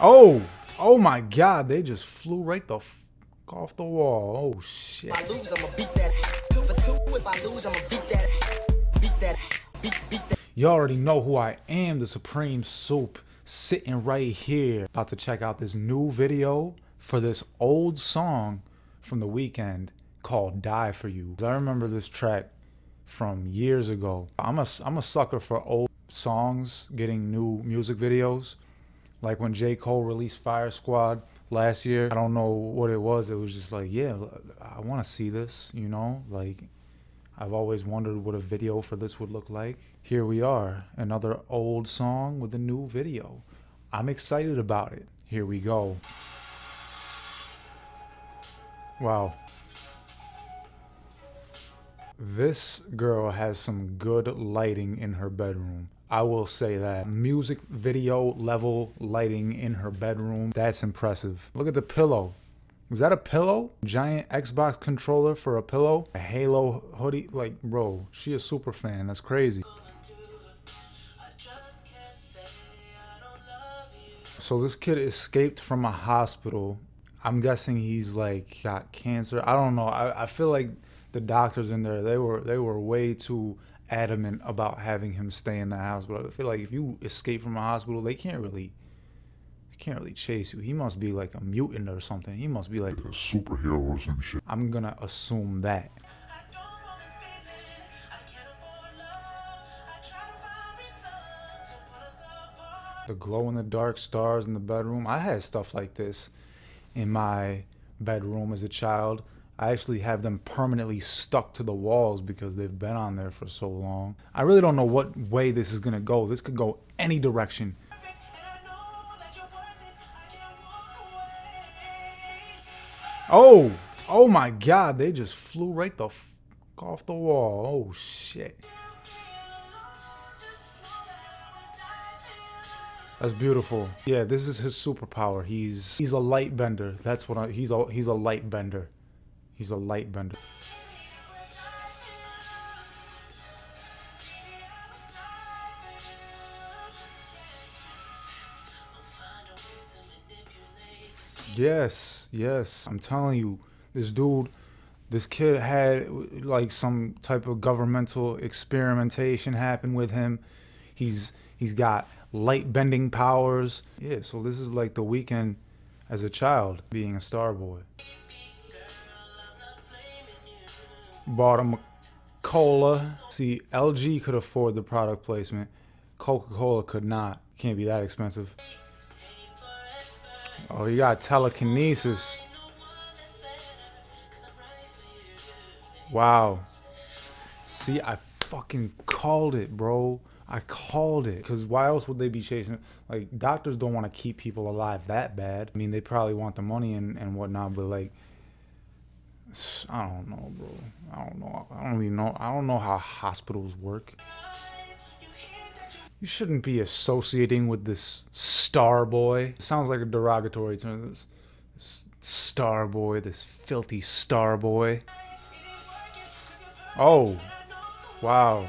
Oh, oh my God! They just flew right the f- off the wall. Oh shit! If I lose, I'ma beat that. Two for two. If I lose, I'ma beat that. Beat that. Beat, beat that. You already know who I am, the Supreme Soup, sitting right here. About to check out this new video for this old song from the Weeknd called Die For You. I remember this track from years ago. I'm a, I'm a sucker for old songs getting new music videos. Like when J. Cole released Fire Squad last year, I don't know what it was. It was just like, yeah, I want to see this, you know? Like, I've always wondered what a video for this would look like. Here we are, another old song with a new video. I'm excited about it. Here we go. Wow. This girl has some good lighting in her bedroom. I will say that. Music video level lighting in her bedroom. That's impressive. Look at the pillow. Is that a pillow? Giant Xbox controller for a pillow? A Halo hoodie? Like, bro, she a super fan. That's crazy. So this kid escaped from a hospital. I'm guessing he's like got cancer. I don't know. I, I feel like the doctors in there they were they were way too adamant about having him stay in the house. But I feel like if you escape from a hospital, they can't really they can't really chase you. He must be like a mutant or something. He must be like a superhero or some shit. I'm gonna assume that. The glow in the dark stars in the bedroom. I had stuff like this in my bedroom as a child. I actually have them permanently stuck to the walls because they've been on there for so long. I really don't know what way this is gonna go. This could go any direction. Oh, oh my God! They just flew right the off the wall. Oh shit! That's beautiful. Yeah, this is his superpower. He's he's a light bender. That's what I, he's a he's a light bender. He's a light bender. Yes, yes. I'm telling you, this dude, this kid had like some type of governmental experimentation happen with him. He's he's got light bending powers. Yeah, so this is like the Weeknd as a child being a star boy. Bought him a cola. See, LG could afford the product placement. Coca-Cola could not. Can't be that expensive. Oh, you got telekinesis. Wow. See, I fucking called it, bro. I called it. Because why else would they be chasing? Like, doctors don't want to keep people alive that bad. I mean, they probably want the money and, and whatnot, but like, I don't know, bro. I don't know. I don't even know. I don't know how hospitals work. You shouldn't be associating with this star boy. sounds like a derogatory term. This, this star boy, this filthy star boy. Oh, wow.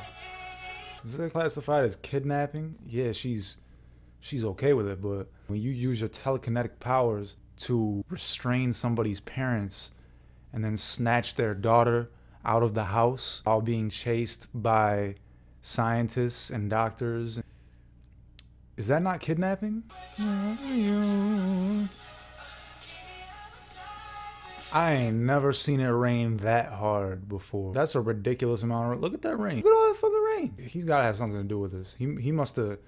Is it classified as kidnapping? Yeah, she's she's okay with it, but when you use your telekinetic powers to restrain somebody's parents and then snatch their daughter out of the house while being chased by scientists and doctors. Is that not kidnapping? I ain't never seen it rain that hard before. That's a ridiculous amount of Look at that rain. Look at all that fucking rain. He's gotta have something to do with this. He he must have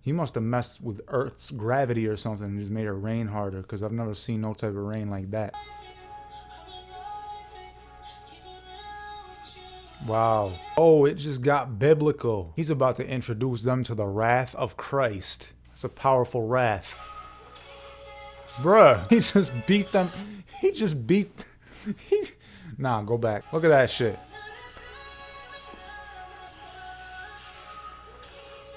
he must have messed with Earth's gravity or something and just made it rain harder because I've never seen no type of rain like that. Wow. Oh, it just got biblical. He's about to introduce them to the wrath of Christ. It's a powerful wrath. Bruh, he just beat them. He just beat. He, nah, go back. Look at that shit.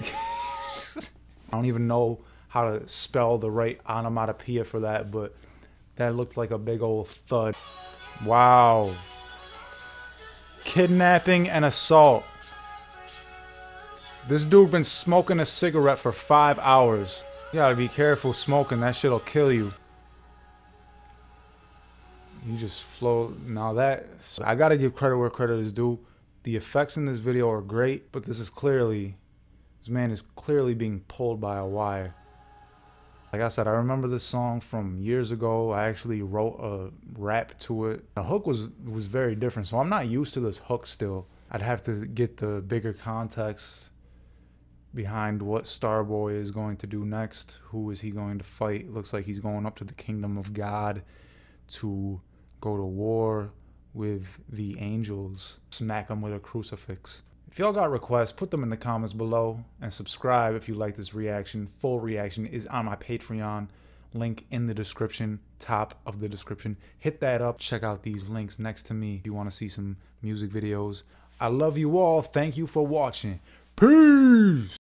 I don't even know how to spell the right onomatopoeia for that, but that looked like a big old thud. Wow kidnapping and assault. This dude been smoking a cigarette for five hours. You gotta be careful smoking, that shit'll kill you. You just flow. Now that, I gotta give credit where credit is due. The effects in this video are great, but this is clearly, this man is clearly being pulled by a wire. Like I said, I remember this song from years ago. I actually wrote a rap to it. The hook was was very different, so I'm not used to this hook still. I'd have to get the bigger context behind what Starboy is going to do next. Who is he going to fight? Looks like he's going up to the kingdom of God to go to war with the angels, smack them with a crucifix. If y'all got requests, put them in the comments below and subscribe if you like this reaction. Full reaction is on my Patreon. Link in the description, top of the description. Hit that up. Check out these links next to me if you want to see some music videos. I love you all. Thank you for watching. Peace!